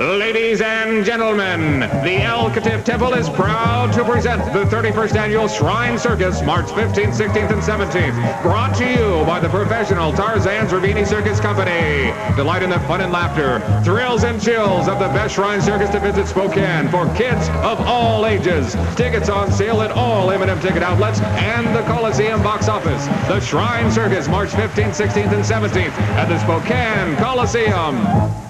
Ladies and gentlemen, the El Katif Temple is proud to present the 31st Annual Shrine Circus, March 15th, 16th, and 17th. Brought to you by the professional Tarzan Zerbini Circus Company. Delight in the fun and laughter, thrills and chills of the best shrine circus to visit Spokane for kids of all ages. Tickets on sale at all M&M ticket outlets and the Coliseum box office. The Shrine Circus, March 15th, 16th, and 17th at the Spokane Coliseum.